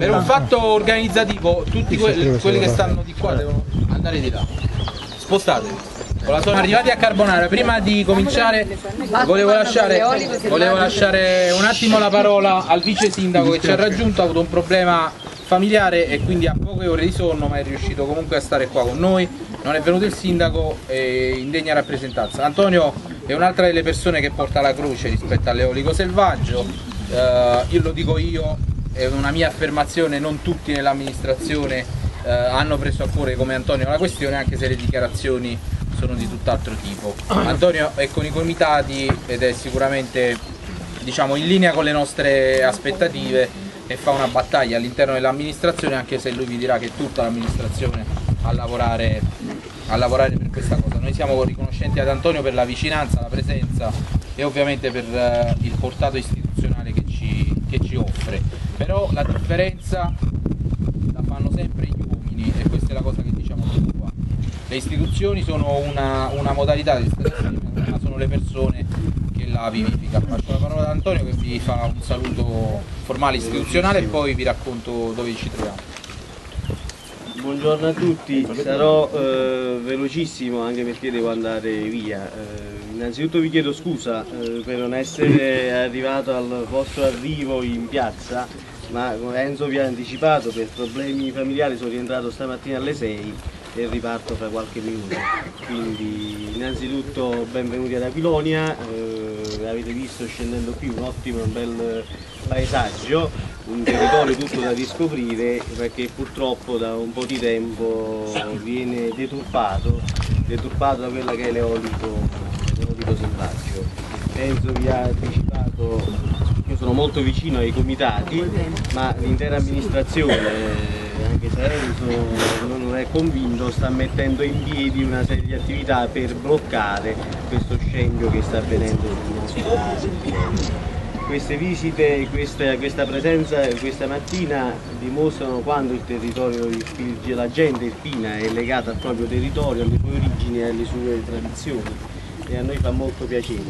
Per un fatto organizzativo, tutti quelli, quelli che stanno di qua devono andare di là. Spostatevi. Sono arrivati a Carbonara, prima di cominciare volevo lasciare, volevo lasciare un attimo la parola al vice sindaco che ci ha raggiunto, ha avuto un problema familiare e quindi ha poche ore di sonno ma è riuscito comunque a stare qua con noi, non è venuto il sindaco e in degna rappresentanza. Antonio è un'altra delle persone che porta la croce rispetto all'eolico selvaggio, eh, io lo dico io, è una mia affermazione, non tutti nell'amministrazione eh, hanno preso a cuore come Antonio la questione anche se le dichiarazioni sono di tutt'altro tipo. Antonio è con i comitati ed è sicuramente diciamo, in linea con le nostre aspettative e fa una battaglia all'interno dell'amministrazione anche se lui vi dirà che è tutta l'amministrazione a lavorare, a lavorare per questa cosa. Noi siamo riconoscenti ad Antonio per la vicinanza, la presenza e ovviamente per uh, il portato istituzionale che ci, che ci offre. Però la differenza la fanno sempre gli uomini e questa è la cosa che diciamo tutti qua. Le istituzioni sono una, una modalità di ma sono le persone che la vivificano. Lascio la parola ad Antonio che vi fa un saluto formale istituzionale e poi vi racconto dove ci troviamo. Buongiorno a tutti, sarò eh, velocissimo anche perché devo andare via. Eh, innanzitutto vi chiedo scusa eh, per non essere arrivato al vostro arrivo in piazza, ma come Enzo vi ha anticipato per problemi familiari sono rientrato stamattina alle 6 e riparto fra qualche minuto. Quindi innanzitutto benvenuti ad Aquilonia, eh, avete visto scendendo qui un ottimo, un bel paesaggio, un territorio tutto da riscoprire perché purtroppo da un po' di tempo viene deturpato, deturpato da quella che è l'eolico, l'eolico selvaggio. Penso vi ha anticipato, io sono molto vicino ai comitati, ma l'intera amministrazione anche se Enzo non è convinto, sta mettendo in piedi una serie di attività per bloccare questo scempio che sta avvenendo nostro queste visite, questa, questa, presenza questa mattina dimostrano quando il territorio, la gente irpina è legata al proprio territorio, alle sue origini e alle sue tradizioni. E a noi fa molto piacere.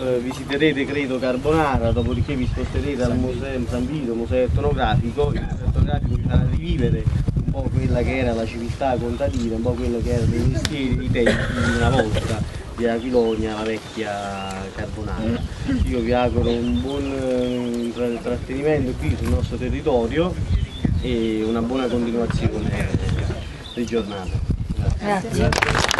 Eh, visiterete credo Carbonara, dopodiché vi sposterete al museo San Vito, museo etnografico, il museo etnografico rivivere un po' quella che era la civiltà contadina, un po' quello che erano i mestieri di tempi di una volta di Aquilonia, la vecchia Carbonara. Io vi auguro un buon eh, trattenimento qui sul nostro territorio e una buona continuazione di giornata. Grazie. Grazie.